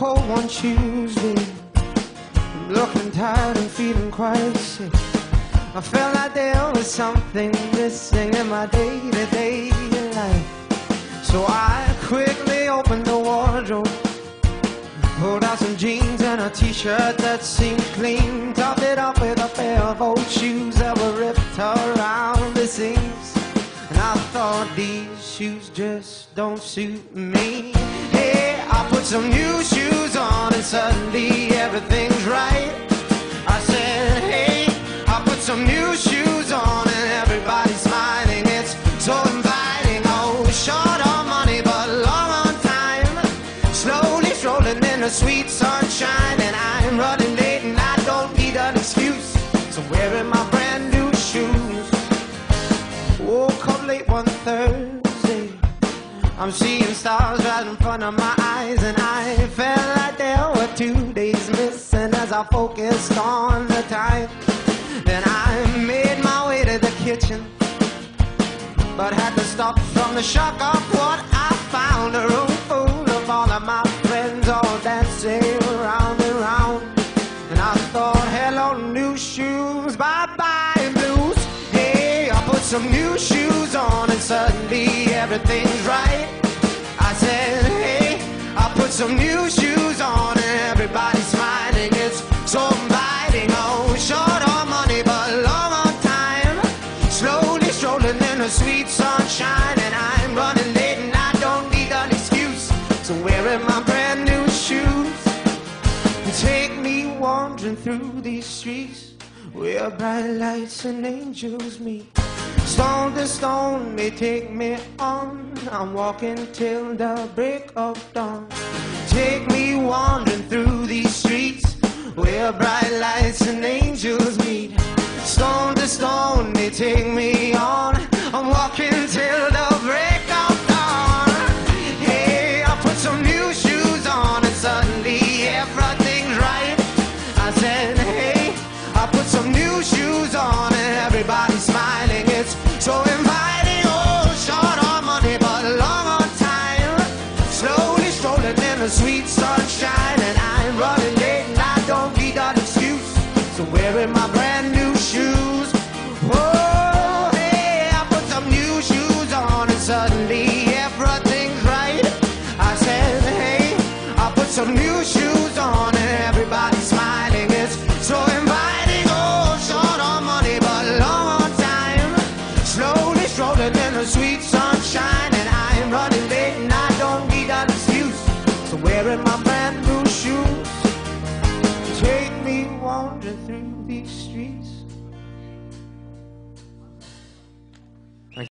Tuesday. I'm looking tired and feeling quite sick. I felt like there was something missing in my day-to-day life. So I quickly opened the wardrobe, pulled out some jeans and a t-shirt that seemed clean, topped it up with a pair of old shoes that were ripped around the seams. And I thought these shoes just don't suit me. Some new shoes on and suddenly everything's right. I said, hey, I put some new I'm seeing stars right in front of my eyes, and I felt like there were two days missing as I focused on the time. Then I made my way to the kitchen, but had to stop from the shock of what shoes on, and suddenly everything's right. I said, hey, I put some new shoes on, and everybody's smiling. It's so inviting. Oh, short on money, but long on time. Slowly strolling in the sweet sunshine, and I'm running late, and I don't need an excuse. So wearing my brand new shoes. Take me wandering through these streets where bright lights and angels meet. Stone to stone, they take me on. I'm walking till the break of dawn. Take me wandering through these streets where bright lights and angels meet. Stone to stone, they take me sweet sunshine, and I'm running late and I don't need an excuse. So wearing my brand new shoes. Oh, hey, I put some new shoes on and suddenly everything's right. I said, hey, I put some new shoes on and everybody's wandering through these streets